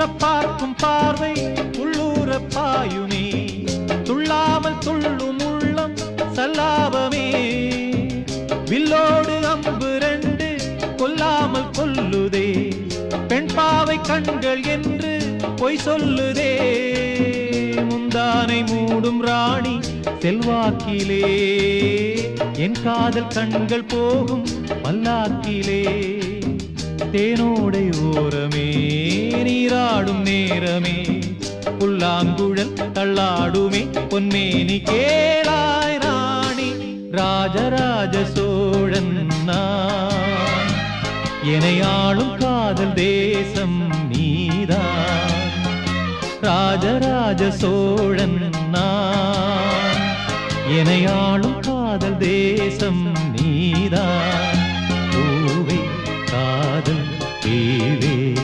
ஊற பார்க்கும் பார்வை உள்ளூர பாயுமே. துள்ளாமல் துள்ளும் உள்ளம் சல்லாபமே. வில்லோடு அம்பு ரெண்டு கொல்லாமல் கொல்லுதே. பெண் பாவை கண்கள் என்று பொய் சொல்லுதே. முந்தானை மூடும் ராணி செல்வாக்கிலே. என் காதல் கண்கள் போகும் பல்லாக்கிலே தேனோடை ஓரமே நீராடும் நேரமே. புல்லாங்குழல் தள்ளாடுமே பொன்மேனி கேளாய் ராணி ராஜராஜ சோழன் நான். ஆளும் காதல் தேசம் நீதா ராஜராஜ சோழன் நான். என்னை ஆளும் காதல் தேசம் நீ see.